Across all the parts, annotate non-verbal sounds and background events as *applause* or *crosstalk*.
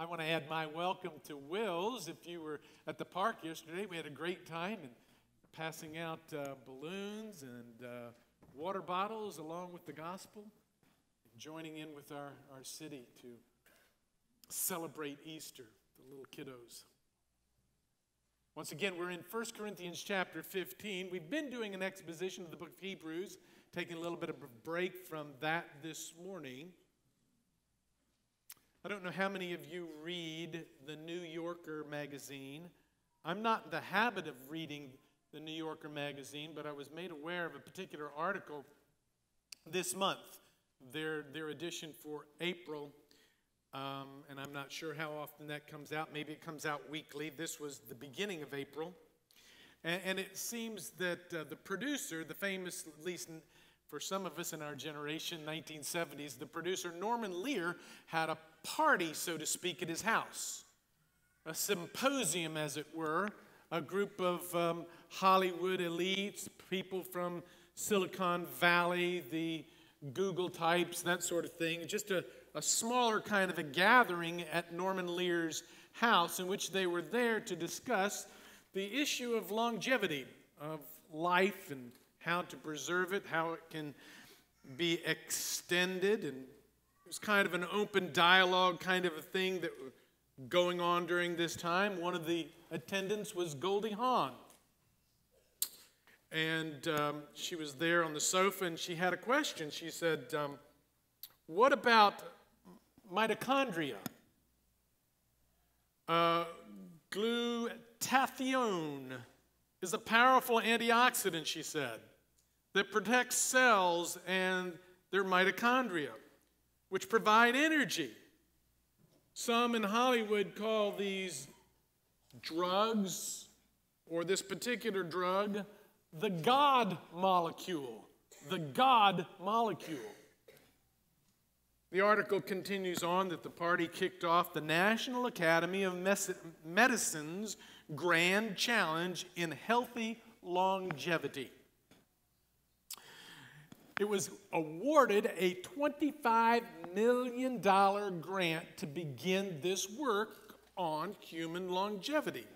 I want to add my welcome to Will's. If you were at the park yesterday, we had a great time and passing out uh, balloons and uh, water bottles along with the gospel, joining in with our, our city to celebrate Easter, the little kiddos. Once again, we're in 1 Corinthians chapter 15. We've been doing an exposition of the book of Hebrews, taking a little bit of a break from that this morning. I don't know how many of you read the New Yorker magazine. I'm not in the habit of reading the New Yorker magazine, but I was made aware of a particular article this month, their, their edition for April. Um, and I'm not sure how often that comes out. Maybe it comes out weekly. This was the beginning of April. And, and it seems that uh, the producer, the famous, at least for some of us in our generation, 1970s, the producer Norman Lear had a party, so to speak, at his house. A symposium, as it were, a group of um, Hollywood elites, people from Silicon Valley, the Google types, that sort of thing. Just a, a smaller kind of a gathering at Norman Lear's house in which they were there to discuss the issue of longevity, of life, and how to preserve it, how it can be extended. And it was kind of an open dialogue kind of a thing that was going on during this time. One of the attendants was Goldie Hawn. And um, she was there on the sofa and she had a question. She said, um, What about mitochondria? Uh, glutathione is a powerful antioxidant, she said, that protects cells and their mitochondria, which provide energy. Some in Hollywood call these drugs, or this particular drug, the God molecule. The God molecule. The article continues on that the party kicked off the National Academy of Medicine's Grand Challenge in Healthy Longevity. It was awarded a $25 million grant to begin this work on human longevity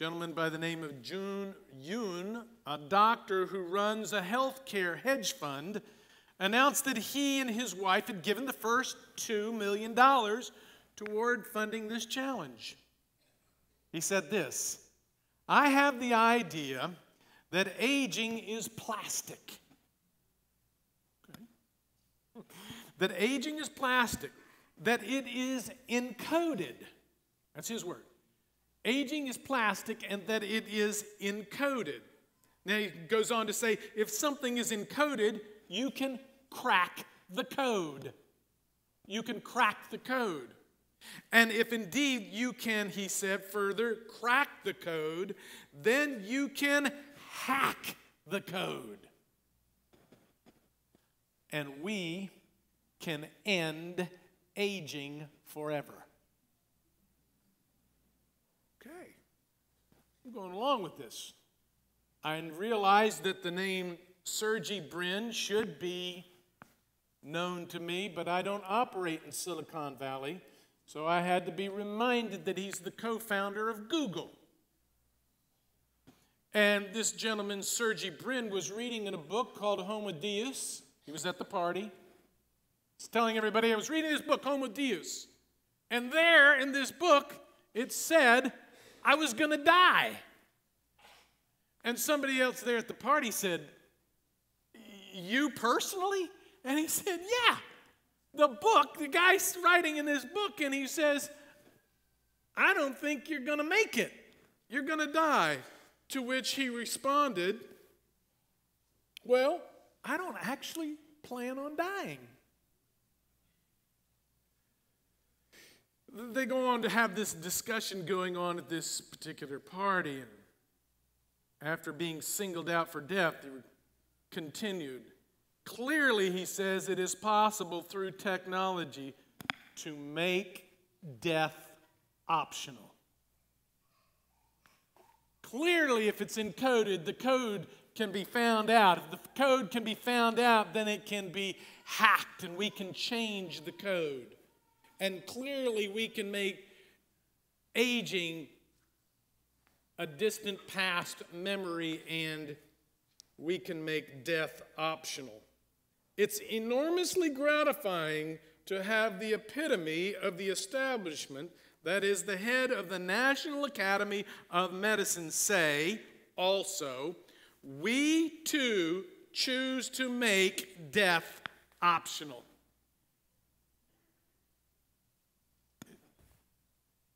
gentleman by the name of Joon Yun, a doctor who runs a healthcare hedge fund, announced that he and his wife had given the first $2 million toward funding this challenge. He said this I have the idea that aging is plastic. Okay. That aging is plastic, that it is encoded. That's his word aging is plastic and that it is encoded. Now he goes on to say if something is encoded, you can crack the code. You can crack the code. And if indeed you can, he said further, crack the code, then you can hack the code. And we can end aging forever. Okay, I'm going along with this. I realized that the name Sergey Brin should be known to me, but I don't operate in Silicon Valley, so I had to be reminded that he's the co founder of Google. And this gentleman, Sergey Brin, was reading in a book called Homo Deus. He was at the party. He's telling everybody, I was reading this book, Homo Deus. And there in this book, it said I was going to die. And somebody else there at the party said, You personally? And he said, Yeah. The book, the guy's writing in this book, and he says, I don't think you're going to make it. You're going to die. To which he responded, Well, I don't actually plan on dying. They go on to have this discussion going on at this particular party. And after being singled out for death, they continued. Clearly, he says, it is possible through technology to make death optional. Clearly, if it's encoded, the code can be found out. If the code can be found out, then it can be hacked and we can change the code. And clearly, we can make aging a distant past memory and we can make death optional. It's enormously gratifying to have the epitome of the establishment, that is, the head of the National Academy of Medicine, say also, we too choose to make death optional.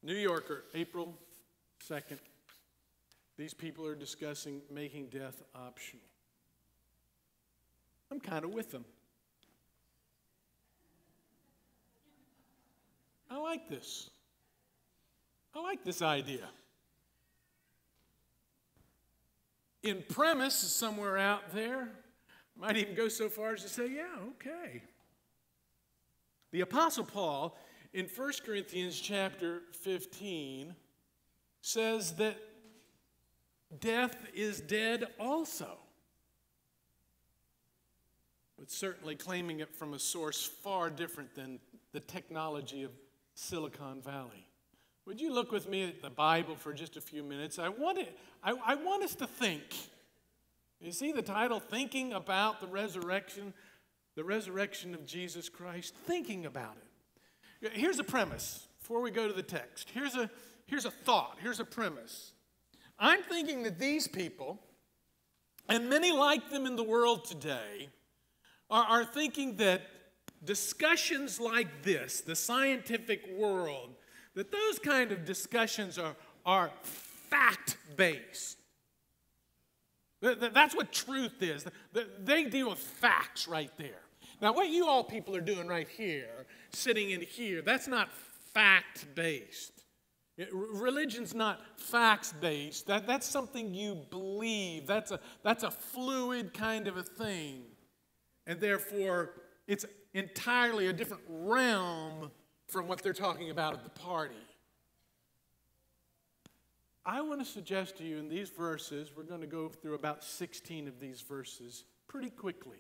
New Yorker, April 2nd. These people are discussing making death optional. I'm kind of with them. I like this. I like this idea. In premise, somewhere out there, might even go so far as to say, yeah, okay. The Apostle Paul in 1 Corinthians chapter 15 says that death is dead also. But certainly claiming it from a source far different than the technology of Silicon Valley. Would you look with me at the Bible for just a few minutes? I want, it, I, I want us to think. You see the title, Thinking About the Resurrection, the Resurrection of Jesus Christ? Thinking about it. Here's a premise before we go to the text. Here's a, here's a thought, here's a premise. I'm thinking that these people, and many like them in the world today, are, are thinking that discussions like this, the scientific world, that those kind of discussions are, are fact based. That's what truth is. They deal with facts right there. Now, what you all people are doing right here, sitting in here, that's not fact based. Religion's not facts based. That, that's something you believe. That's a, that's a fluid kind of a thing. And therefore, it's entirely a different realm from what they're talking about at the party. I want to suggest to you in these verses, we're going to go through about 16 of these verses pretty quickly.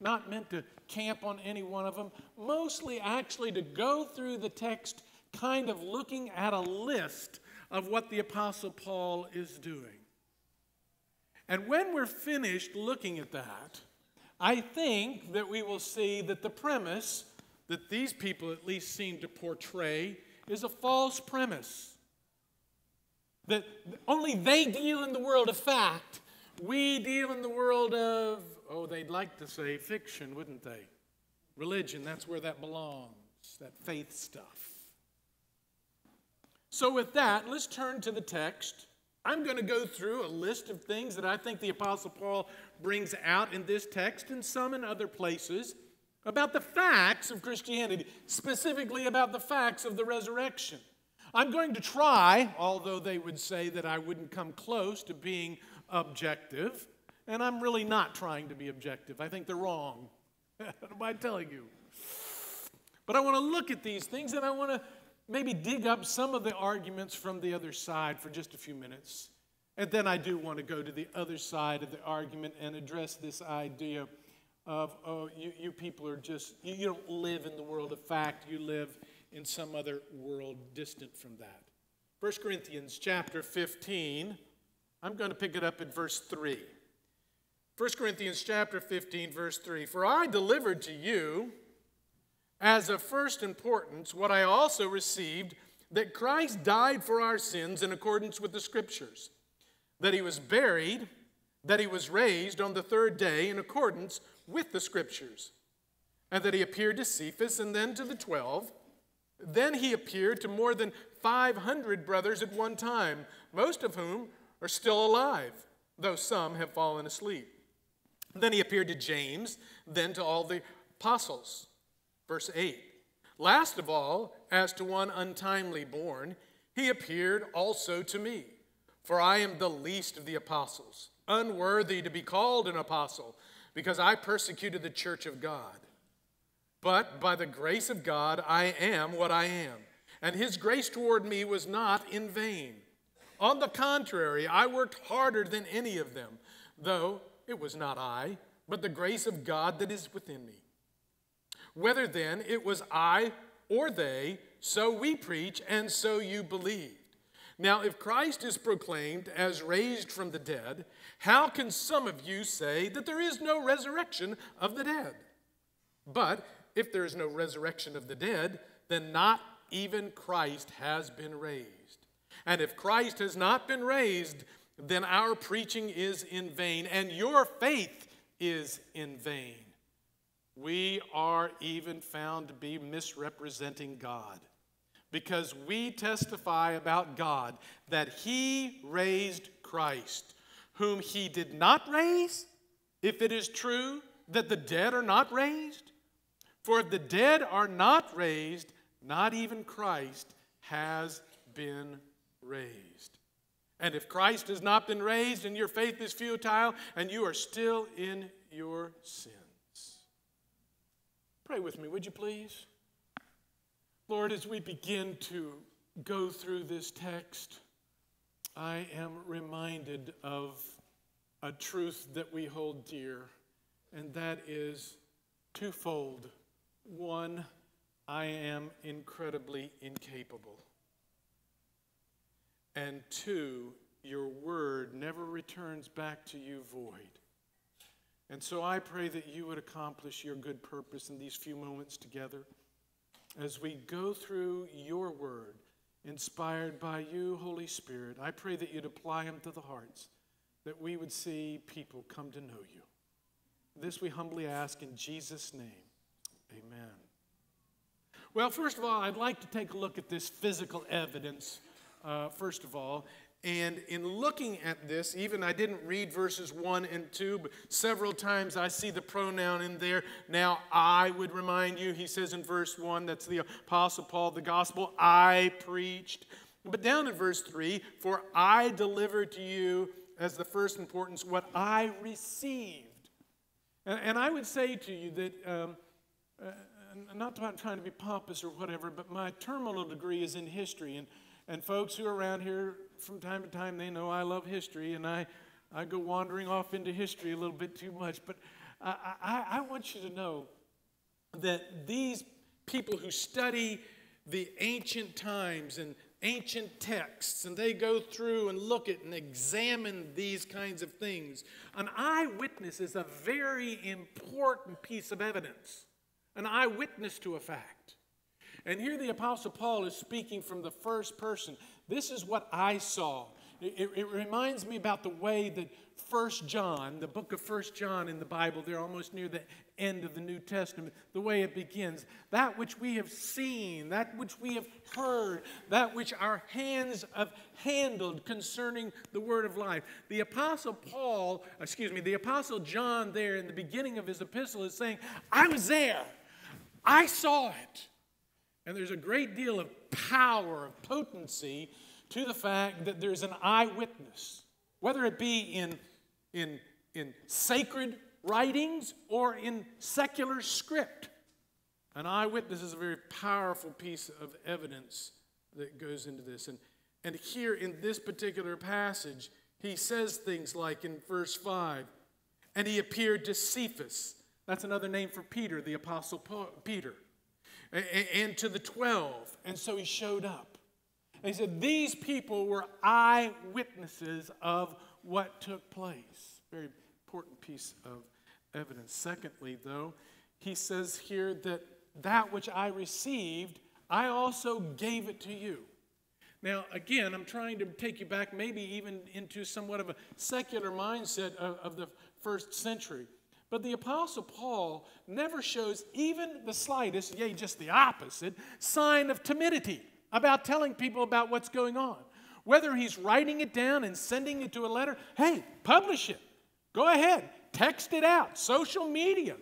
Not meant to camp on any one of them, mostly actually to go through the text kind of looking at a list of what the Apostle Paul is doing. And when we're finished looking at that, I think that we will see that the premise that these people at least seem to portray is a false premise. That only they deal in the world of fact, we deal in the world of, oh, they'd like to say fiction, wouldn't they? Religion, that's where that belongs, that faith stuff. So, with that, let's turn to the text. I'm going to go through a list of things that I think the Apostle Paul brings out in this text and some in other places about the facts of Christianity, specifically about the facts of the resurrection. I'm going to try, although they would say that I wouldn't come close to being objective, and I'm really not trying to be objective. I think they're wrong. *laughs* what am I telling you? But I want to look at these things and I want to maybe dig up some of the arguments from the other side for just a few minutes. And then I do want to go to the other side of the argument and address this idea of, oh, you, you people are just, you, you don't live in the world of fact, you live in some other world distant from that. 1 Corinthians chapter 15, I'm going to pick it up at verse 3. 1 Corinthians chapter 15, verse 3 For I delivered to you as of first importance what I also received that Christ died for our sins in accordance with the Scriptures that he was buried, that he was raised on the third day in accordance with the scriptures, and that he appeared to Cephas and then to the twelve. Then he appeared to more than 500 brothers at one time, most of whom are still alive, though some have fallen asleep. Then he appeared to James, then to all the apostles. Verse 8 Last of all, as to one untimely born, he appeared also to me. For I am the least of the apostles, unworthy to be called an apostle, because I persecuted the church of God. But by the grace of God, I am what I am. And his grace toward me was not in vain. On the contrary, I worked harder than any of them, though it was not I, but the grace of God that is within me. Whether then it was I or they, so we preach, and so you believed. Now, if Christ is proclaimed as raised from the dead, how can some of you say that there is no resurrection of the dead? But if there is no resurrection of the dead, then not even Christ has been raised. And if Christ has not been raised, then our preaching is in vain, and your faith is in vain. We are even found to be misrepresenting God because we testify about God that He raised Christ, whom He did not raise, if it is true that the dead are not raised. For if the dead are not raised, not even Christ has been raised. And if Christ has not been raised and your faith is futile and you are still in your sins. Pray with me, would you please? Lord, as we begin to go through this text, I am reminded of a truth that we hold dear, and that is twofold. One, I am incredibly incapable. And two, your word never returns back to you void. And so I pray that you would accomplish your good purpose in these few moments together as we go through your word, inspired by you, Holy Spirit. I pray that you'd apply them to the hearts, that we would see people come to know you. This we humbly ask in Jesus' name. Amen. Well, first of all, I'd like to take a look at this physical evidence, uh, first of all. And in looking at this, even I didn't read verses 1 and 2, but several times I see the pronoun in there. Now, I would remind you, he says in verse 1, that's the Apostle Paul, the gospel I preached. But down in verse 3, for I delivered to you as the first importance what I received. And, I would say to you that. Um, uh, not trying to be pompous or whatever, but my terminal degree is in history. And, and folks who are around here from time to time, they know I love history, and I, I go wandering off into history a little bit too much. But I, I, I want you to know that these people who study the ancient times and ancient texts and they go through and look at and examine these kinds of things. An eyewitness is a very important piece of evidence an eyewitness to a fact. And here the Apostle Paul is speaking from the first person. This is what I saw. It, it, reminds me about the way that First John, the book of First John in the Bible, they're almost near the end of the New Testament, the way it begins. That which we have seen, that which we have heard, that which our hands have handled concerning the word of life. The Apostle Paul, excuse me, the Apostle John, there in the beginning of his epistle, is saying, I was there. I saw it. And there's a great deal of power, of potency to the fact that there's an eyewitness, whether it be in, in, in sacred writings or in secular script. An eyewitness is a very powerful piece of evidence that goes into this. And, and here in this particular passage, he says things like in verse 5 and he appeared to Cephas that's another name for Peter, the Apostle Peter. And to the 12. And so he showed up. And he said, These people were eyewitnesses of what took place. Very important piece of evidence. Secondly, though, he says here that that which I received, I also gave it to you. Now, again, I'm trying to take you back maybe even into somewhat of a secular mindset of, of the first century. But the Apostle Paul never shows even the slightest, yea, just the opposite, sign of timidity about telling people about what's going on. Whether he's writing it down and sending it to a letter, hey, publish it. Go ahead, text it out, social media,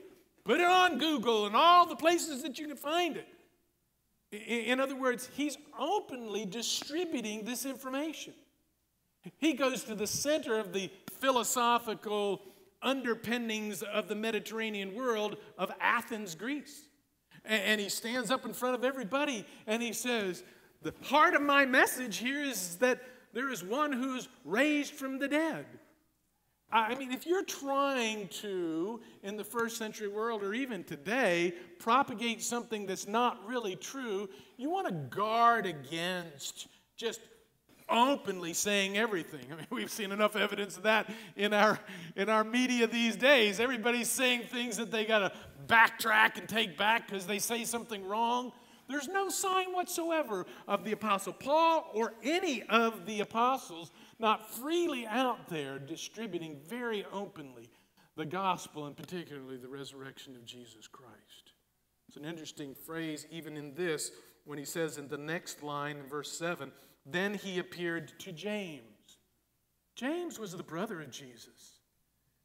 put it on Google and all the places that you can find it. In other words, he's openly distributing this information. He goes to the center of the philosophical underpinnings of the Mediterranean world of Athens, Greece. And he stands up in front of everybody and he says, The part of my message here is that there is one who's raised from the dead. I mean, if you're trying to, in the first century world or even today, propagate something that's not really true, you want to guard against just openly saying everything. *laughs* I mean, we've seen enough evidence of that in our in our media these days. Everybody's saying things that they got to backtrack and take back because they say something wrong. There's no sign whatsoever of the apostle Paul or any of the apostles not freely out there distributing very openly the gospel and particularly the resurrection of Jesus Christ. It's an interesting phrase even in this when he says in the next line in verse 7 then he appeared to James. James was the brother of Jesus.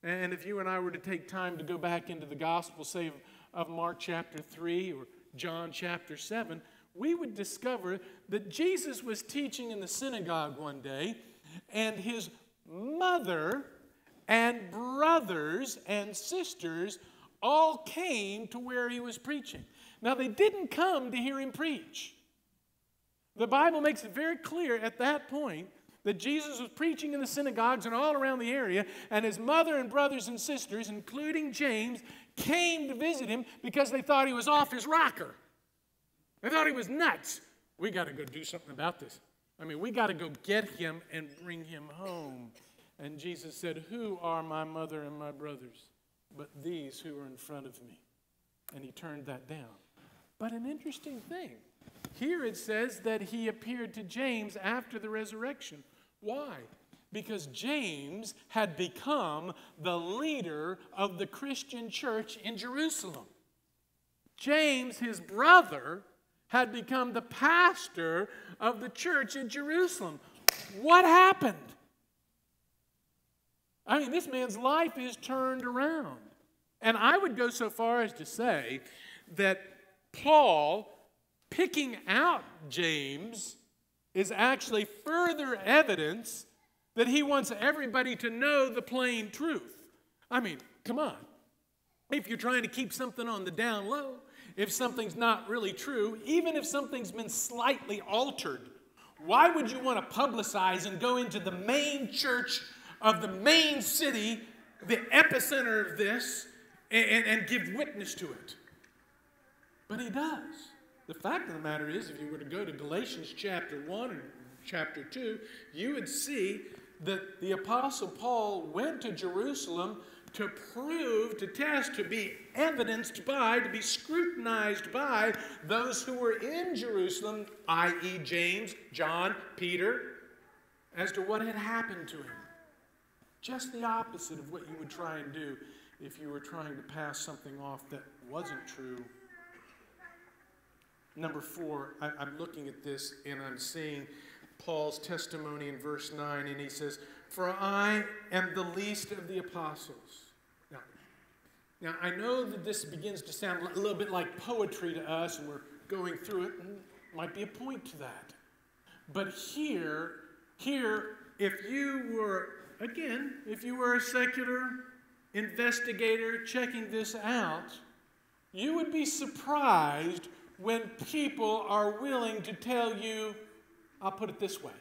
And if you and I were to take time to go back into the gospel, say of Mark chapter 3 or John chapter 7, we would discover that Jesus was teaching in the synagogue one day, and his mother and brothers and sisters all came to where he was preaching. Now, they didn't come to hear him preach. The Bible makes it very clear at that point that Jesus was preaching in the synagogues and all around the area, and his mother and brothers and sisters, including James, came to visit him because they thought he was off his rocker. They thought he was nuts. We got to go do something about this. I mean, we got to go get him and bring him home. And Jesus said, Who are my mother and my brothers? But these who are in front of me. And he turned that down. But an interesting thing here it says that he appeared to James after the resurrection. Why? Because James had become the leader of the Christian church in Jerusalem. James, his brother, had become the pastor of the church in Jerusalem. What happened? I mean, this man's life is turned around. And I would go so far as to say that Paul picking out James is actually further evidence that he wants everybody to know the plain truth. I mean, come on. If you're trying to keep something on the down low, if something's not really true, even if something's been slightly altered, why would you want to publicize and go into the main church of the main city, the epicenter of this, and, and, give witness to it? But he does. The fact of the matter is, if you were to go to Galatians chapter 1 and chapter 2, you would see that the Apostle Paul went to Jerusalem to prove, to test, to be evidenced by, to be scrutinized by those who were in Jerusalem, i.e., James, John, Peter, as to what had happened to him. Just the opposite of what you would try and do if you were trying to pass something off that wasn't true Number four, I, I'm looking at this and I'm seeing Paul's testimony in verse 9, and he says, For I am the least of the apostles. Now, now, I know that this begins to sound a little bit like poetry to us, and we're going through it, and might be a point to that. But here, here, if you were, again, if you were a secular investigator checking this out, you would be surprised when people are willing to tell you, I'll put it this way,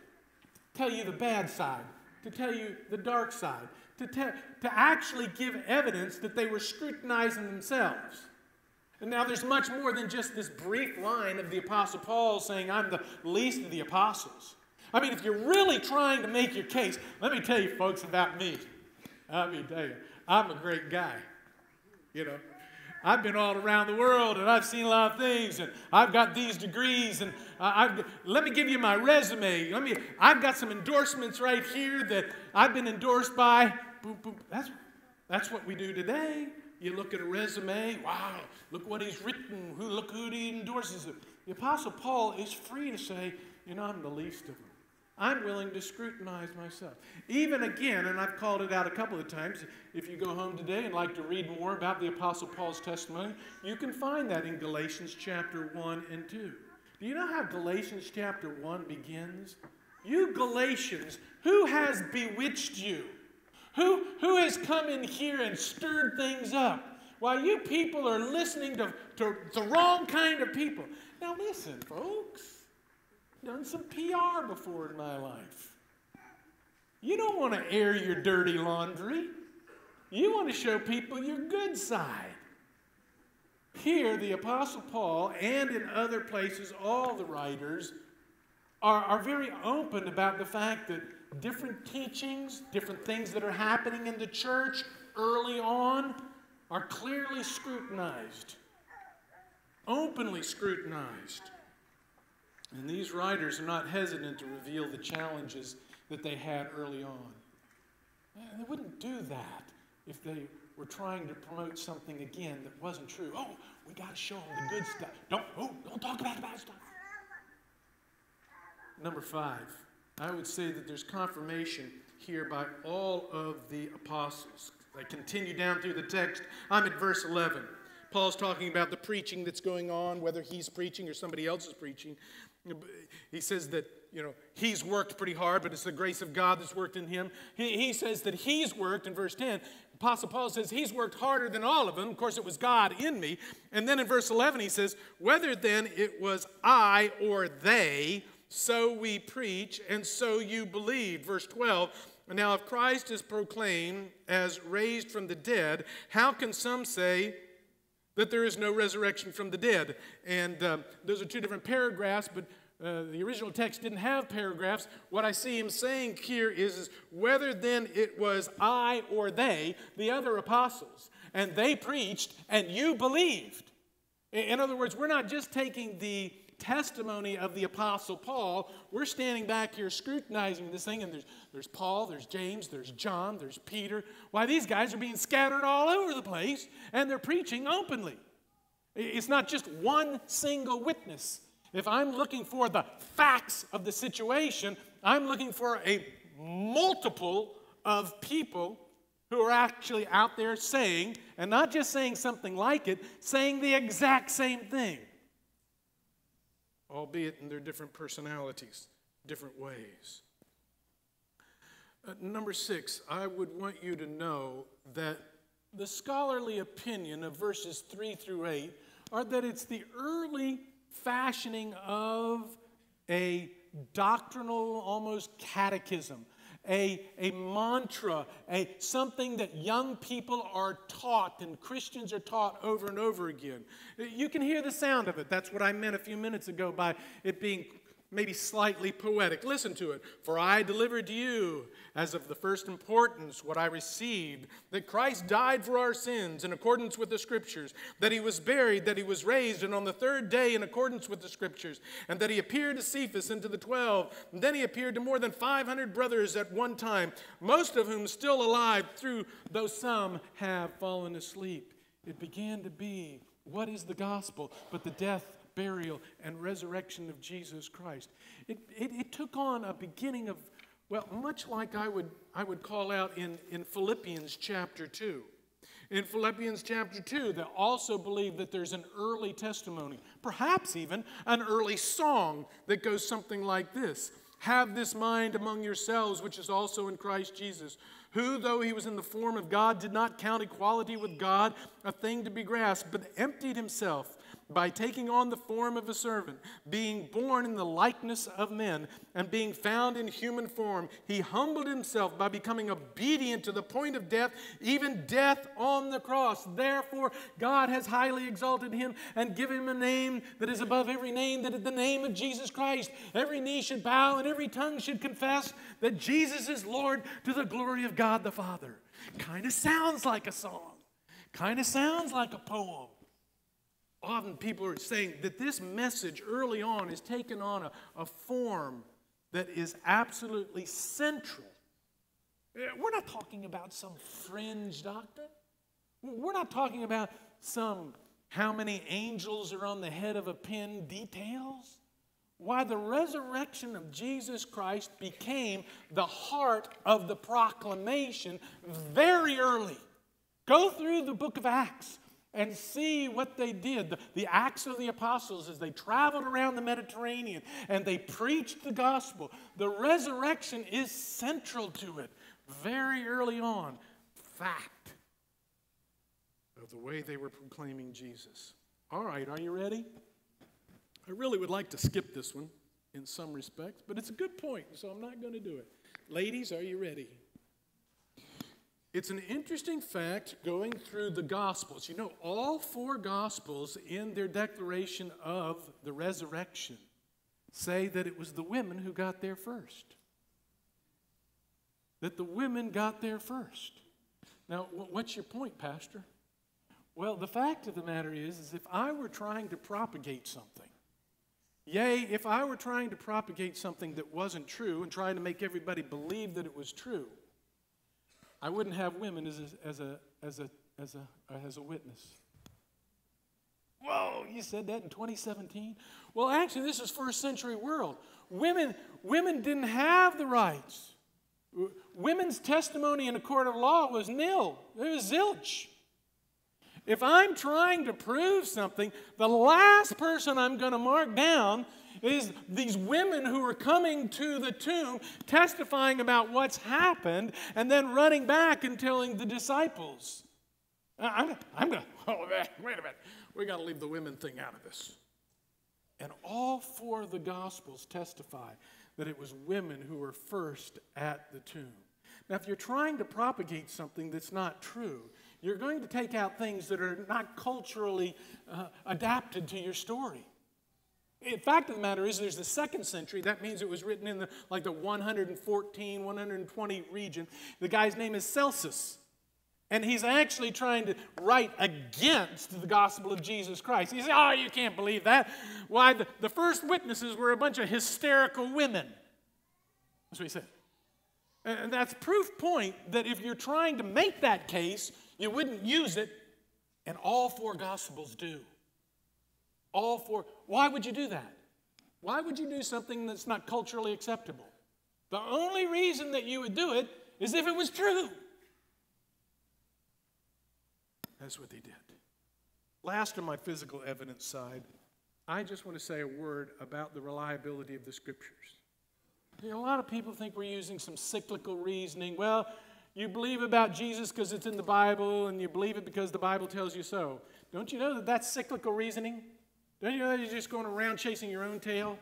tell you the bad side, to tell you the dark side, to, to actually give evidence that they were scrutinizing themselves. And now there's much more than just this brief line of the Apostle Paul saying, I'm the least of the apostles. I mean, if you're really trying to make your case, let me tell you, folks, about me. Let me tell you, I'm a great guy. You know, I've been all around the world and I've seen a lot of things and I've got these degrees and I've, let me give you my resume. Let me, I've got some endorsements right here that I've been endorsed by. Boom, boom. That's, that's what we do today. You look at a resume, wow, look what he's written, who, look who he endorses. The Apostle Paul is free to say, you know, I'm the least of them. I'm willing to scrutinize myself. Even again, and I've called it out a couple of times, if you go home today and like to read more about the Apostle Paul's testimony, you can find that in Galatians chapter 1 and 2. Do you know how Galatians chapter 1 begins? You Galatians, who has bewitched you? Who, who has come in here and stirred things up? While you people are listening to, to the wrong kind of people. Now, listen, folks done some PR before in my life. You don't want to air your dirty laundry. You want to show people your good side. Here, the Apostle Paul, and in other places, all the writers are, are very open about the fact that different teachings, different things that are happening in the church early on, are clearly scrutinized, openly scrutinized. And these writers are not hesitant to reveal the challenges that they had early on. They wouldn't do that if they were trying to promote something again that wasn't true. Oh, we got to show them the good stuff. Don't, oh, don't talk about the bad stuff. Number five, I would say that there's confirmation here by all of the apostles. I continue down through the text. I'm at verse 11. Paul's talking about the preaching that's going on, whether he's preaching or somebody else is preaching. He says that, you know, he's worked pretty hard, but it's the grace of God that's worked in him. He, he says that he's worked in verse 10. Apostle Paul says he's worked harder than all of them. Of course, it was God in me. And then in verse 11, he says, Whether then it was I or they, so we preach, and so you believe. Verse 12, now if Christ is proclaimed as raised from the dead, how can some say, that there is no resurrection from the dead. And uh, those are two different paragraphs, but uh, the original text didn't have paragraphs. What I see him saying here is, is whether then it was I or they, the other apostles, and they preached and you believed. In other words, we're not just taking the testimony of the Apostle Paul, we're standing back here scrutinizing this thing, and there's, there's Paul, there's James, there's John, there's Peter. Why, these guys are being scattered all over the place, and they're preaching openly. It's not just one single witness. If I'm looking for the facts of the situation, I'm looking for a multiple of people who are actually out there saying, and not just saying something like it, saying the exact same thing albeit in their different personalities, different ways. Uh, number six, I would want you to know that the scholarly opinion of verses 3 through 8 are that it's the early fashioning of a doctrinal, almost catechism, a, a mantra, a, something that young people are taught and Christians are taught over and over again. You can hear the sound of it. That's what I meant a few minutes ago by it being maybe slightly poetic. Listen to it. For I delivered to you, as of the first importance, what I received that Christ died for our sins in accordance with the Scriptures, that he was buried, that he was raised, and on the third day in accordance with the Scriptures, and that he appeared to Cephas and to the twelve. And then he appeared to more than 500 brothers at one time, most of whom still alive, through though some have fallen asleep. It began to be what is the gospel but the death burial, and resurrection of Jesus Christ. It, it, it, took on a beginning of, well, much like I would, I would call out in, in Philippians chapter 2. In Philippians chapter 2, they also believe that there's an early testimony, perhaps even an early song that goes something like this Have this mind among yourselves, which is also in Christ Jesus, who, though he was in the form of God, did not count equality with God a thing to be grasped, but emptied himself by taking on the form of a servant, being born in the likeness of men, and being found in human form, he humbled himself by becoming obedient to the point of death, even death on the cross. Therefore, God has highly exalted him and given him a name that is above every name, that at the name of Jesus Christ, every knee should bow and every tongue should confess that Jesus is Lord to the glory of God the Father. Kind of sounds like a song, kind of sounds like a poem often people are saying that this message early on is taken on a, a form that is absolutely central. Eh, we're not talking about some fringe doctrine. We're not talking about some how many angels are on the head of a pin details. Why the resurrection of Jesus Christ became the heart of the proclamation very early. Go through the book of Acts and see what they did. The, the, Acts of the Apostles as they traveled around the Mediterranean and they preached the gospel. The resurrection is central to it very early on. Fact of the way they were proclaiming Jesus. All right, are you ready? I really would like to skip this one in some respects, but it's a good point, so I'm not going to do it. Ladies, are you ready? It's an interesting fact going through the Gospels. You know, all four Gospels in their declaration of the resurrection say that it was the women who got there first. That the women got there first. Now, what's your point, Pastor? Well, the fact of the matter is, is if I were trying to propagate something, yea, if I were trying to propagate something that wasn't true and trying to make everybody believe that it was true, I wouldn't have women as a, as a, as a, as a, as a witness. Whoa, you said that in 2017? Well, actually, this is first century world. Women, women didn't have the rights. Women's testimony in a court of law was nil. It was zilch. If I'm trying to prove something, the last person I'm going to mark down is these women who are coming to the tomb testifying about what's happened and then running back and telling the disciples. I'm, I'm going *laughs* to, oh, wait a minute. We got to leave the women thing out of this. And all four of the Gospels testify that it was women who were first at the tomb. Now, if you're trying to propagate something that's not true, you're going to take out things that are not culturally uh, adapted to your story. In fact of the matter is, there's the second century. That means it was written in the, like the 114, 120 region. The guy's name is Celsus. And he's actually trying to write against the gospel of Jesus Christ. He says, Oh, you can't believe that. Why, the, the first witnesses were a bunch of hysterical women. That's what he said. And that's proof point that if you're trying to make that case, you wouldn't use it, and all four gospels do. All four. Why would you do that? Why would you do something that's not culturally acceptable? The only reason that you would do it is if it was true. That's what they did. Last on my physical evidence side, I just want to say a word about the reliability of the scriptures. A lot of people think we're using some cyclical reasoning. Well, you believe about Jesus because it's in the Bible, and you believe it because the Bible tells you so. Don't you know that that's cyclical reasoning? Don't you know you're just going around chasing your own tail?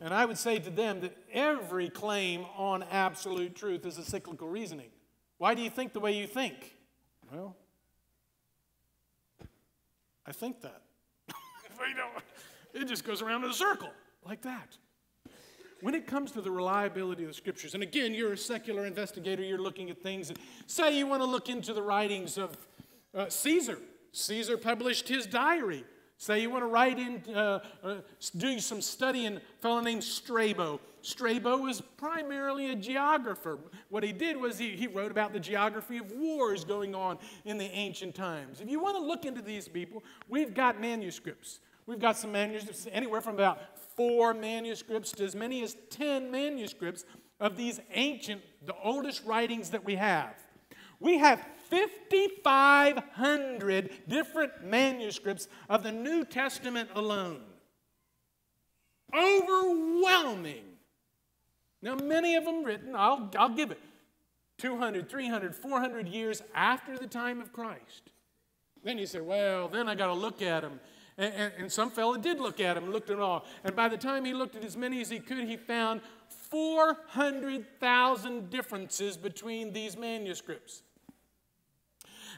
And I would say to them that every claim on absolute truth is a cyclical reasoning. Why do you think the way you think? Well, I think that. *laughs* it just goes around in a circle like that. When it comes to the reliability of the scriptures, and again, you're a secular investigator, you're looking at things. That, say you want to look into the writings of uh, Caesar. Caesar published his diary. Say you want to write in, uh, uh, do some study in a fellow named Strabo. Strabo was primarily a geographer. What he did was he, he wrote about the geography of wars going on in the ancient times. If you want to look into these people, we've got manuscripts. We've got some manuscripts, anywhere from about four manuscripts to as many as 10 manuscripts of these ancient, the oldest writings that we have. We have 5,500 different manuscripts of the New Testament alone. Overwhelming. Now, many of them written, I'll, I'll give it, 200, 300, 400 years after the time of Christ. Then you say, well, then I got to look at them. And, and, and, some fella did look at them, looked at all. And by the time he looked at as many as he could, he found 400,000 differences between these manuscripts.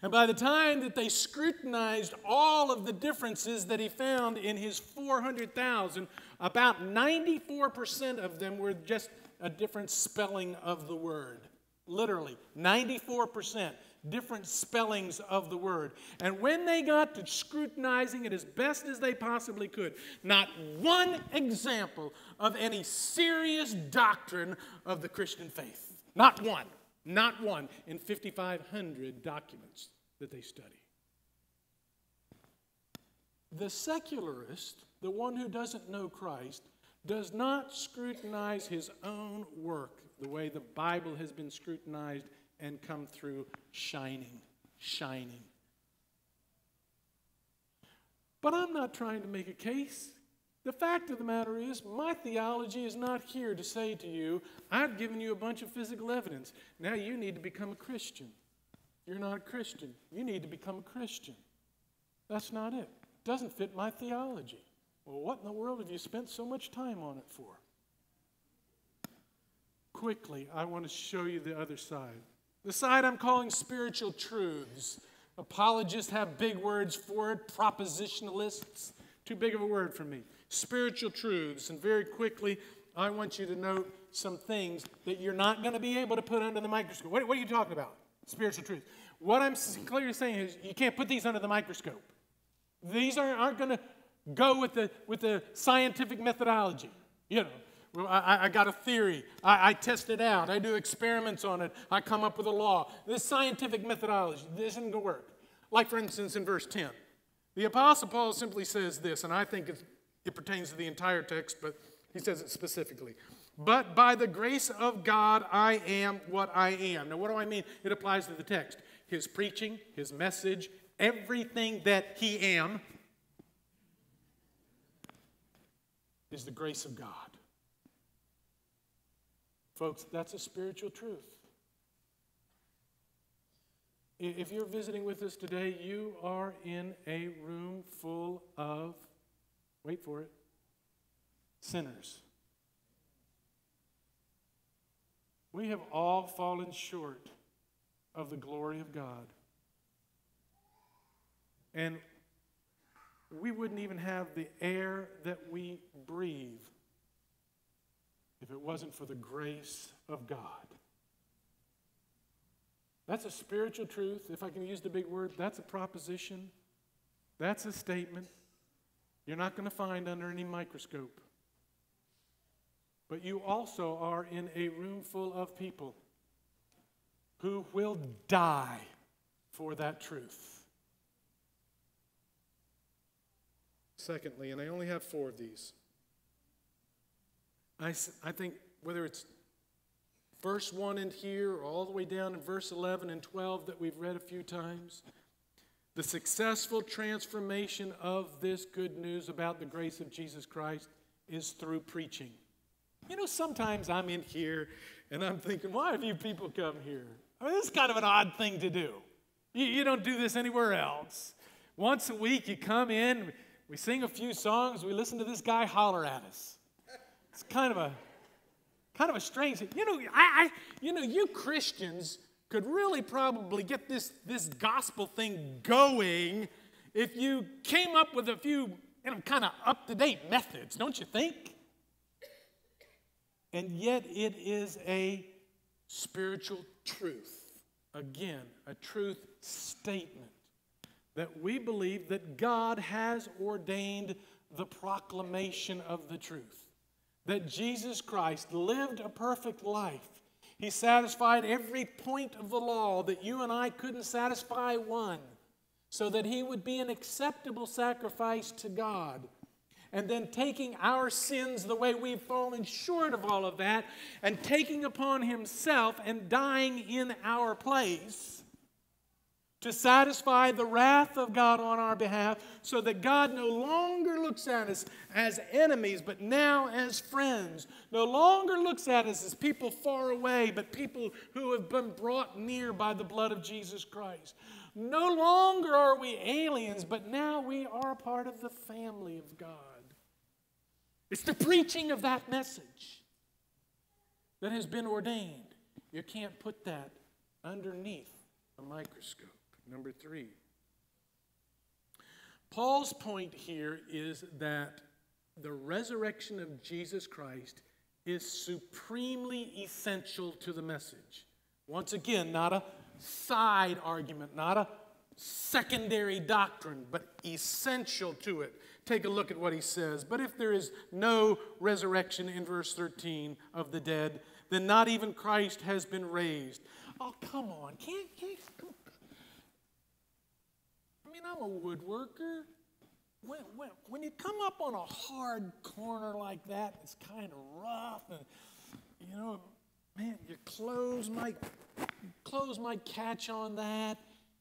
And by the time that they scrutinized all of the differences that he found in his 400,000, about 94% of them were just a different spelling of the word. Literally, 94% different spellings of the word. And when they got to scrutinizing it as best as they possibly could, not one example of any serious doctrine of the Christian faith. Not one. Not one in 5,500 documents that they study. The secularist, the one who doesn't know Christ, does not scrutinize his own work the way the Bible has been scrutinized and come through shining, shining. But I'm not trying to make a case. The fact of the matter is, my theology is not here to say to you, I've given you a bunch of physical evidence. Now you need to become a Christian. You're not a Christian. You need to become a Christian. That's not it. It doesn't fit my theology. Well, what in the world have you spent so much time on it for? Quickly, I want to show you the other side. The side I'm calling spiritual truths. Apologists have big words for it, propositionalists, too big of a word for me. Spiritual truths. And very quickly, I want you to note some things that you're not going to be able to put under the microscope. What, what are you talking about? Spiritual truths. What I'm clearly saying is you can't put these under the microscope. These aren't, aren't going to go with the, with the scientific methodology. You know, I, I, got a theory. I, I, test it out. I do experiments on it. I come up with a law. This scientific methodology, this isn't going to work. Like, for instance, in verse 10, the Apostle Paul simply says this, and I think it pertains to the entire text, but he says it specifically. But by the grace of God, I am what I am. Now, what do I mean? It applies to the text. His preaching, his message, everything that he am is the grace of God. Folks, that's a spiritual truth. If you're visiting with us today, you are in a room full of, wait for it, sinners. We have all fallen short of the glory of God. And we wouldn't even have the air that we breathe if it wasn't for the grace of God. That's a spiritual truth. If I can use the big word, that's a proposition. That's a statement you're not going to find under any microscope. But you also are in a room full of people who will die for that truth. Secondly, and I only have four of these, I, I think whether it's verse 1 in here or all the way down in verse 11 and 12 that we've read a few times, the successful transformation of this good news about the grace of Jesus Christ is through preaching. You know, sometimes I'm in here and I'm thinking, why have you people come here? I mean, this is kind of an odd thing to do. You, you don't do this anywhere else. Once a week, you come in, we sing a few songs, we listen to this guy holler at us. It's kind of a kind of a strange. You know, I, I you know, you Christians could really probably get this, this gospel thing going if you came up with a few you know, kind of up to date methods, don't you think? And yet, it is a spiritual truth. Again, a truth statement that we believe that God has ordained the proclamation of the truth that Jesus Christ lived a perfect life. He satisfied every point of the law that you and I couldn't satisfy one, so that he would be an acceptable sacrifice to God. And then taking our sins the way we've fallen short of all of that, and taking upon himself and dying in our place to satisfy the wrath of God on our behalf, so that God no longer looks at us as enemies, but now as friends. No longer looks at us as people far away, but people who have been brought near by the blood of Jesus Christ. No longer are we aliens, but now we are part of the family of God. It's the preaching of that message that has been ordained. You can't put that underneath a microscope. Number three. Paul's point here is that the resurrection of Jesus Christ is supremely essential to the message. Once again, not a side argument, not a secondary doctrine, but essential to it. Take a look at what he says. But if there is no resurrection in verse 13 of the dead, then not even Christ has been raised. Oh, come on. Can't, can't, mean, I'm a woodworker. When, when, when you come up on a hard corner like that, it's kind of rough, and you know, man, your clothes might clothes might catch on that.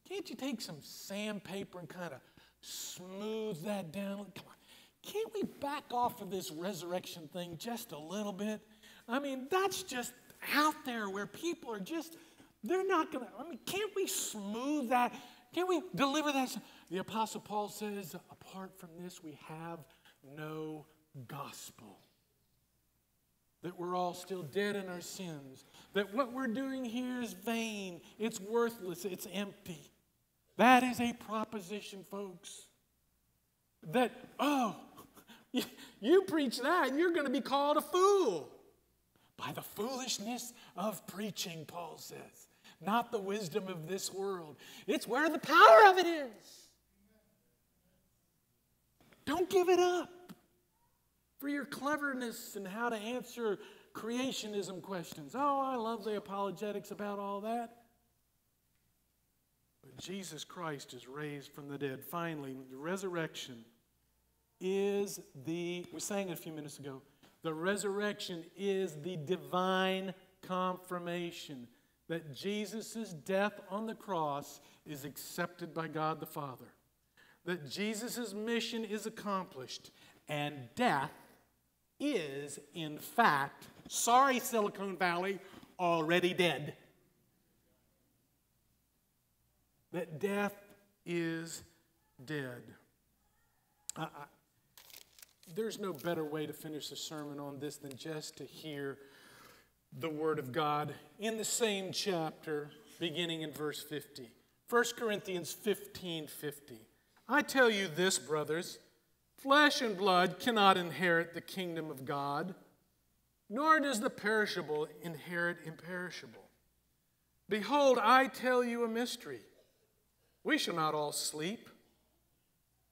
Can't you take some sandpaper and kind of smooth that down? Come on, can't we back off of this resurrection thing just a little bit? I mean, that's just out there where people are just they're not gonna. I mean, can't we smooth that? Can we deliver that? The Apostle Paul says, apart from this, we have no gospel. that we're all still dead in our sins, that what we're doing here is vain, it's worthless, it's empty. That is a proposition, folks. That, oh, *laughs* you, preach that, you're going to be called a fool. By the foolishness of preaching, Paul says, not the wisdom of this world. It's where the power of it is. Don't give it up for your cleverness and how to answer creationism questions. Oh, I love the apologetics about all that. But Jesus Christ is raised from the dead. Finally, the resurrection is the, we sang it a few minutes ago, the resurrection is the divine confirmation that Jesus' death on the cross is accepted by God the Father. That Jesus' mission is accomplished and death is, in fact, sorry, Silicon Valley, already dead. That death is dead. I, I, there's no better way to finish a sermon on this than just to hear the Word of God in the same chapter, beginning in verse 50. 1 Corinthians 15 50. I tell you this, brothers flesh and blood cannot inherit the kingdom of God, nor does the perishable inherit imperishable. Behold, I tell you a mystery. We shall not all sleep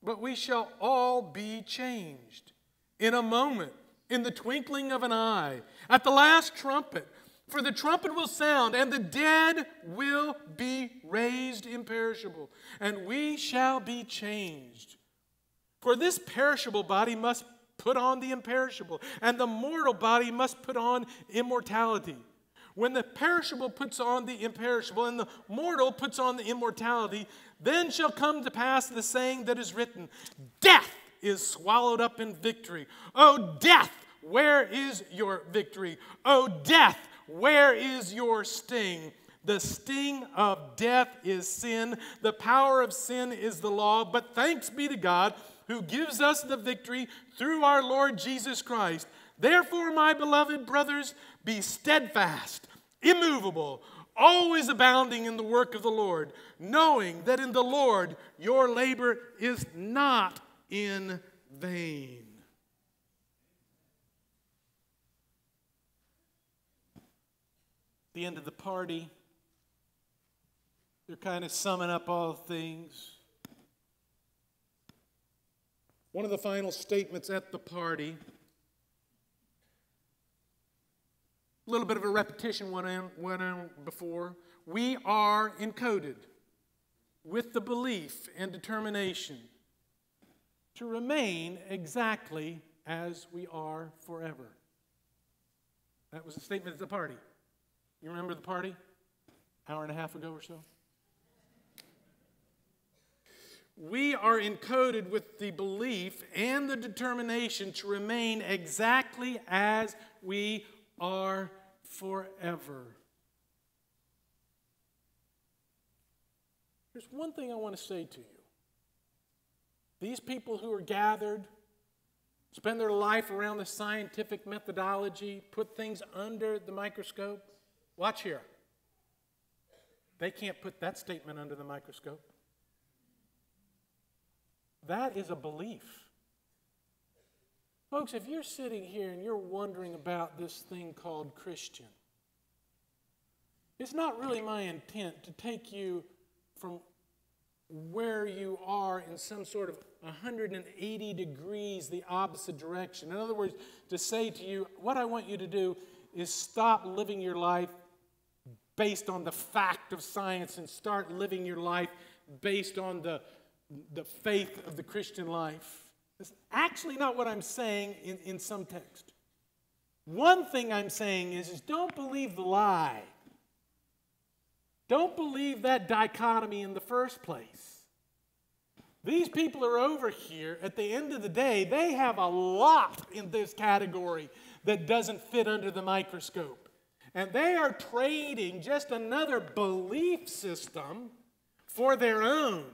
but we shall all be changed in a moment, in the twinkling of an eye, at the last trumpet. For the trumpet will sound, and the dead will be raised imperishable, and we shall be changed. For this perishable body must put on the imperishable, and the mortal body must put on immortality. When the perishable puts on the imperishable, and the mortal puts on the immortality, then shall come to pass the saying that is written Death is swallowed up in victory. Oh, death, where is your victory? Oh, death, where is your sting? The sting of death is sin. The power of sin is the law. But thanks be to God who gives us the victory through our Lord Jesus Christ. Therefore, my beloved brothers, be steadfast, immovable, always abounding in the work of the Lord, knowing that in the Lord your labor is not in vain. The end of the party, they're kind of summing up all things. One of the final statements at the party A little bit of a repetition went on, went in before. We are encoded with the belief and determination to remain exactly as we are forever. That was a statement at the party. You remember the party? Hour and a half ago or so? We are encoded with the belief and the determination to remain exactly as we are forever. There's one thing I want to say to you. These people who are gathered, spend their life around the scientific methodology, put things under the microscope. Watch here. They can't put that statement under the microscope. That is a belief. Folks, if you're sitting here and you're wondering about this thing called Christian, it's not really my intent to take you from where you are in some sort of 180 degrees the opposite direction. In other words, to say to you, what I want you to do is stop living your life based on the fact of science and start living your life based on the, the faith of the Christian life. That's actually not what I'm saying in, in some text. One thing I'm saying is, is don't believe the lie. Don't believe that dichotomy in the first place. These people are over here. At the end of the day, they have a lot in this category that doesn't fit under the microscope. And they are trading just another belief system for their own.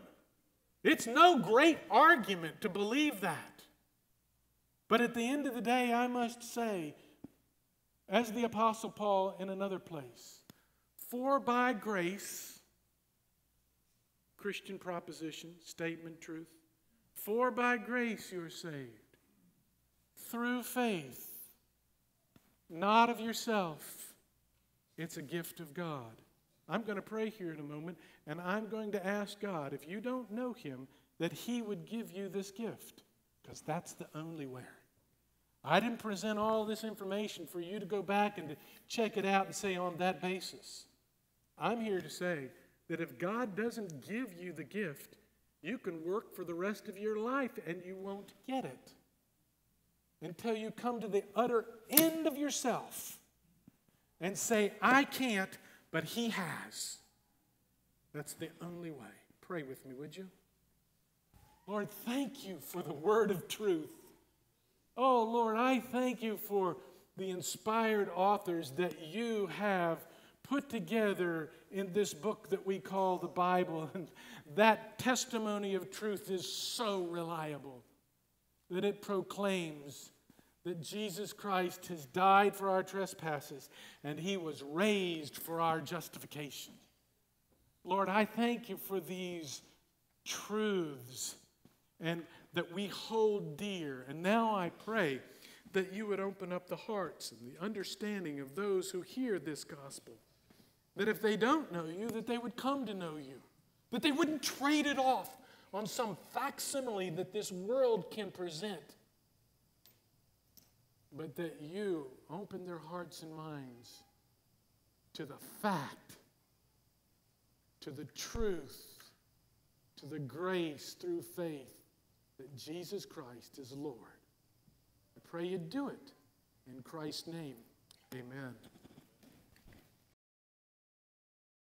It's no great argument to believe that. But at the end of the day, I must say, As the Apostle Paul in another place, for by grace, Christian proposition, statement, truth, for by grace you are saved, through faith, not of yourself. It's a gift of God. I'm going to pray here in a moment, and I'm going to ask God, if you don't know Him, that He would give you this gift, because that's the only way. I didn't present all this information for you to go back and to check it out and say on that basis. I'm here to say that if God doesn't give you the gift, you can work for the rest of your life and you won't get it until you come to the utter end of yourself and say, I can't, but He has. That's the only way. Pray with me, would you? Lord, thank you for the word of truth. Oh, Lord, I thank you for the inspired authors that you have put together in this book that we call the Bible. *laughs* And that testimony of truth is so reliable that it proclaims that Jesus Christ has died for our trespasses and he was raised for our justification. Lord, I thank you for these truths and that we hold dear. And now I pray that you would open up the hearts and the understanding of those who hear this gospel. That if they don't know you, that they would come to know you. That they wouldn't trade it off on some facsimile that this world can present. But that you open their hearts and minds to the fact, to the truth, to the grace through faith that Jesus Christ is Lord. I pray you do it. In Christ's name, amen.